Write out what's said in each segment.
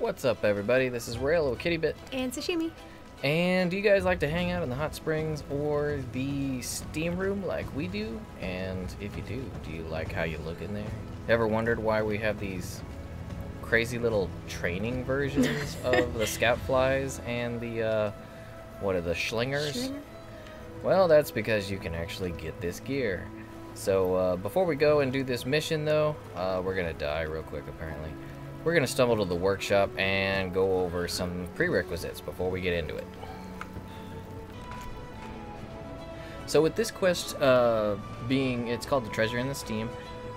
What's up, everybody? This is Rail Kittybit. And sashimi. And do you guys like to hang out in the hot springs or the steam room like we do? And if you do, do you like how you look in there? Ever wondered why we have these crazy little training versions of the scout flies and the, uh, what are the schlingers? Schlinger? Well, that's because you can actually get this gear. So uh, before we go and do this mission, though, uh, we're gonna die real quick. Apparently, we're gonna stumble to the workshop and go over some prerequisites before we get into it. So with this quest uh, being, it's called the Treasure in the Steam.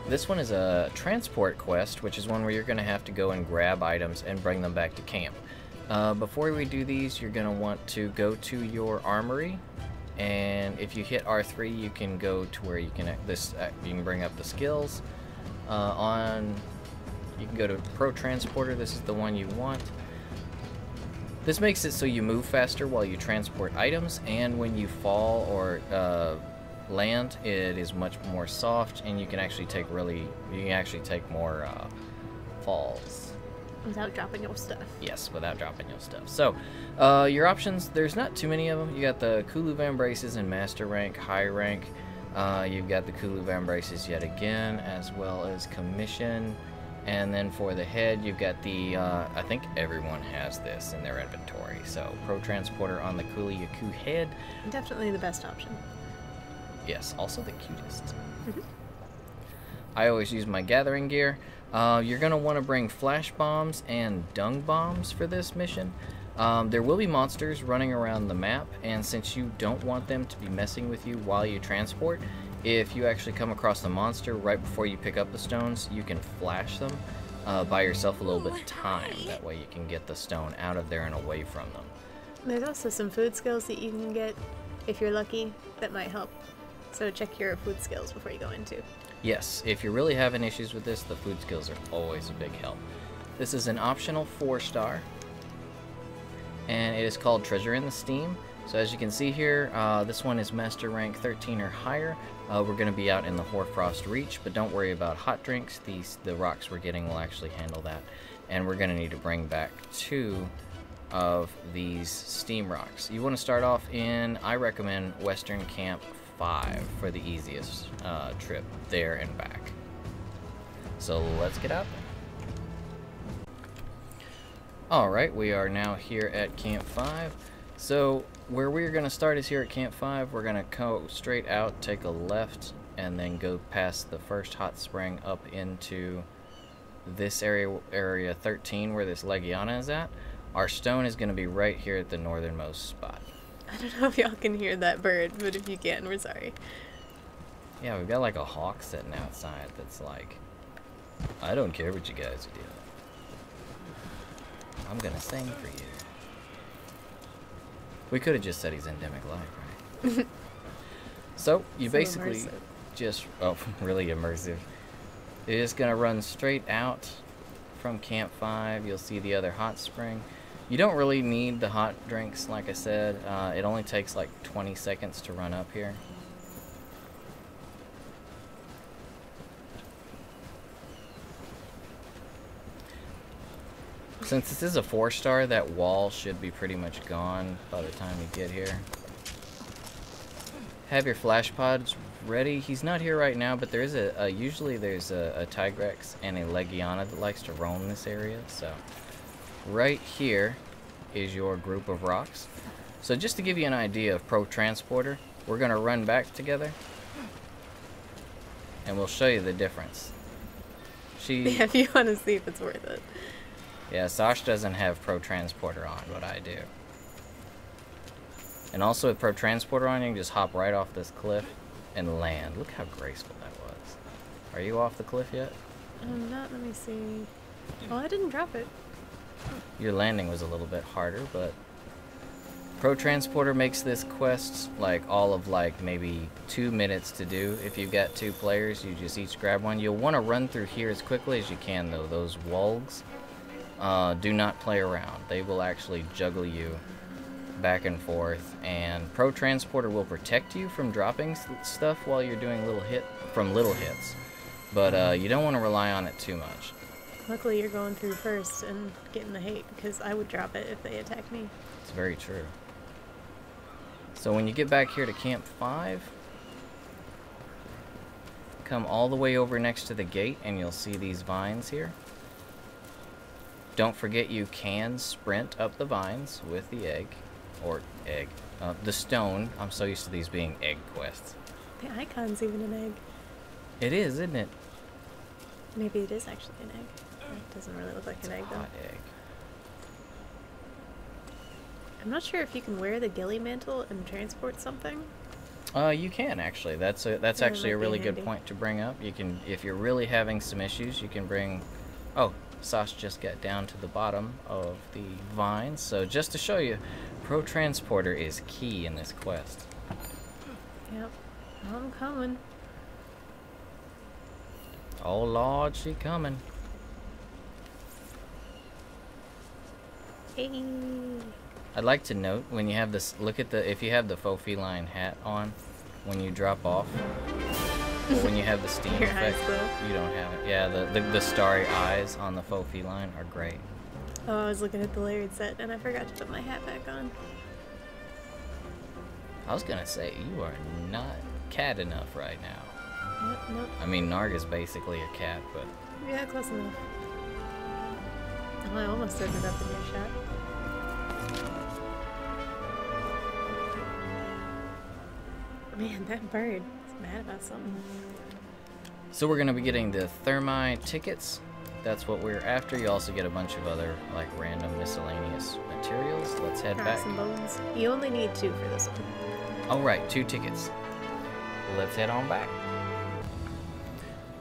This one is a transport quest, which is one where you're gonna have to go and grab items and bring them back to camp. Uh, before we do these, you're gonna want to go to your armory and if you hit R3 you can go to where you can this uh, you can bring up the skills uh, on you can go to Pro Transporter this is the one you want this makes it so you move faster while you transport items and when you fall or uh, land it is much more soft and you can actually take really you can actually take more uh, falls Without dropping your stuff. Yes, without dropping your stuff. So, uh, your options, there's not too many of them. You got the Kulu Vambraces in Master Rank, High Rank. Uh, you've got the Kulu Vambraces yet again, as well as Commission. And then for the head, you've got the, uh, I think everyone has this in their inventory. So, Pro Transporter on the Kulu Yaku head. Definitely the best option. Yes, also the cutest. I always use my gathering gear. Uh, you're going to want to bring flash bombs and dung bombs for this mission. Um, there will be monsters running around the map, and since you don't want them to be messing with you while you transport, if you actually come across the monster right before you pick up the stones, you can flash them. Uh, buy yourself a little bit of time. That way you can get the stone out of there and away from them. There's also some food skills that you can get if you're lucky that might help. So check your food skills before you go into. Yes, if you're really having issues with this, the food skills are always a big help. This is an optional 4 star, and it is called Treasure in the Steam. So as you can see here, uh, this one is Master Rank 13 or higher. Uh, we're going to be out in the Hoarfrost Reach, but don't worry about hot drinks. These The rocks we're getting will actually handle that. And we're going to need to bring back two of these steam rocks. You want to start off in, I recommend, Western Camp 5 for the easiest uh, trip there and back. So let's get out there. Alright, we are now here at Camp 5. So where we're going to start is here at Camp 5. We're going to go straight out, take a left, and then go past the first hot spring up into this area, area 13 where this Legiana is at. Our stone is going to be right here at the northernmost spot. I don't know if y'all can hear that bird, but if you can, we're sorry. Yeah, we've got like a hawk sitting outside that's like, I don't care what you guys do. I'm gonna sing for you. We could have just said he's endemic life, right? so, you So basically immersive. just, oh, really immersive. You're just gonna run straight out from Camp 5. You'll see the other hot spring. You don't really need the hot drinks, like I said. Uh, it only takes like 20 seconds to run up here. Since this is a four star, that wall should be pretty much gone by the time you get here. Have your flash pods ready. He's not here right now, but there is a, a usually there's a, a Tigrex and a Legiana that likes to roam this area. So right here is your group of rocks. So just to give you an idea of Pro Transporter, we're gonna run back together, and we'll show you the difference. She Yeah, if you want to see if it's worth it. Yeah, Sash doesn't have Pro Transporter on, but I do. And also with Pro Transporter on, you can just hop right off this cliff and land. Look how graceful that was. Are you off the cliff yet? I'm not, let me see. Oh, I didn't drop it. Your landing was a little bit harder, but Pro Transporter makes this quest like all of like maybe two minutes to do. If you've got two players, you just each grab one. You'll want to run through here as quickly as you can though. Those wolves uh, do not play around. They will actually juggle you back and forth and Pro Transporter will protect you from dropping stuff while you're doing little hit from little hits. But uh, you don't want to rely on it too much. Luckily, you're going through first and getting the hate because I would drop it if they attacked me. It's very true. So when you get back here to Camp 5, come all the way over next to the gate and you'll see these vines here. Don't forget you can sprint up the vines with the egg, or egg, uh, the stone. I'm so used to these being egg quests. The icon's even an egg. It is, isn't it? Maybe it is actually an egg. It doesn't really look like It's an egg though. egg. I'm not sure if you can wear the ghillie mantle and transport something. Uh, you can actually. That's a, that's Yeah, actually a really good handy. point to bring up. You can, if you're really having some issues, you can bring. Oh, Sash just got down to the bottom of the vines. So just to show you, Pro Transporter is key in this quest. Yep. I'm coming. Oh Lord, she coming. Hey. I'd like to note when you have this. Look at the if you have the faux feline hat on, when you drop off. When you have the steam effect, you don't have it. Yeah, the, the the starry eyes on the faux feline are great. Oh, I was looking at the layered set and I forgot to put my hat back on. I was gonna say you are not cat enough right now. Nope, nope. I mean, Narg is basically a cat, but Yeah, close enough. Oh, I almost ended up in your shot. Man, that bird mad about something. so we're gonna be getting the Thermae tickets. That's what we're after. You also get a bunch of other like random miscellaneous materials. Let's head back. And bones. You only need two for this one. All right, two tickets. Let's head on back.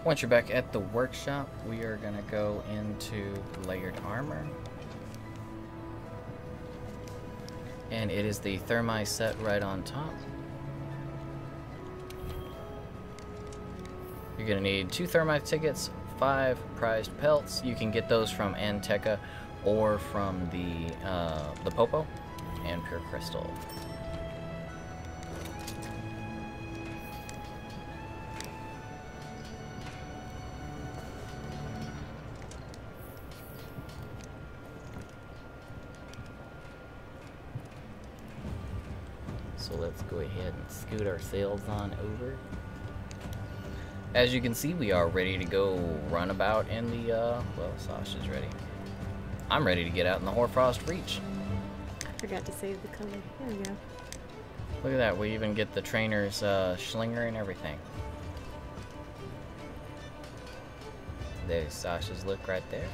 Once you're back at the workshop, we are gonna go into layered armor. And it is the Thermae set right on top. You're gonna need two Thermae tickets, five prized pelts. You can get those from Anteka or from the uh, the Popo and Pure Crystal. So let's go ahead and scoot ourselves on over. As you can see, we are ready to go run about in the, uh, well, Sasha's ready. I'm ready to get out in the Hoarfrost Reach. I forgot to save the color. There we go. Look at that, we even get the trainer's uh, schlinger and everything. There's Sasha's look right there.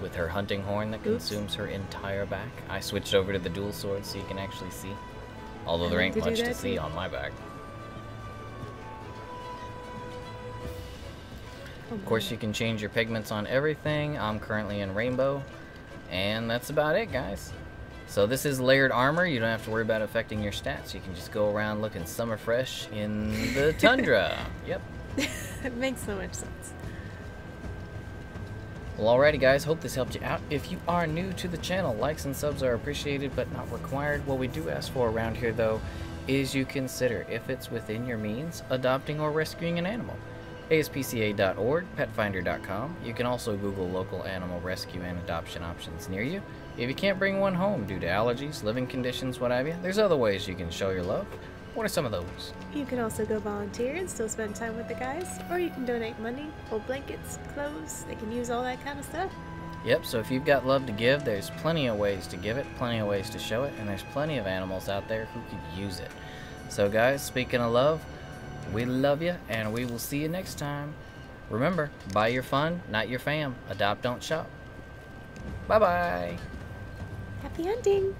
With her hunting horn that Oops. consumes her entire back. I switched over to the dual sword so you can actually see. Although there ain't to much to that see on my back. Oh, Of course, you can change your pigments on everything. I'm currently in rainbow. And that's about it, guys. So this is layered armor. You don't have to worry about affecting your stats. You can just go around looking summer fresh in the tundra. yep. it makes so much sense. Well, alrighty, guys. Hope this helped you out. If you are new to the channel, likes and subs are appreciated but not required. What we do ask for around here, though, is you consider, if it's within your means, adopting or rescuing an animal. ASPCA.org, petfinder.com. You can also Google local animal rescue and adoption options near you. If you can't bring one home due to allergies, living conditions, what have you, there's other ways you can show your love. What are some of those? You can also go volunteer and still spend time with the guys, or you can donate money, old blankets, clothes. They can use all that kind of stuff. Yep, so if you've got love to give, there's plenty of ways to give it, plenty of ways to show it, and there's plenty of animals out there who could use it. So, guys, speaking of love, we love you, and we will see you next time. Remember, buy your fun, not your fam. Adopt, don't shop. Bye bye. Happy hunting!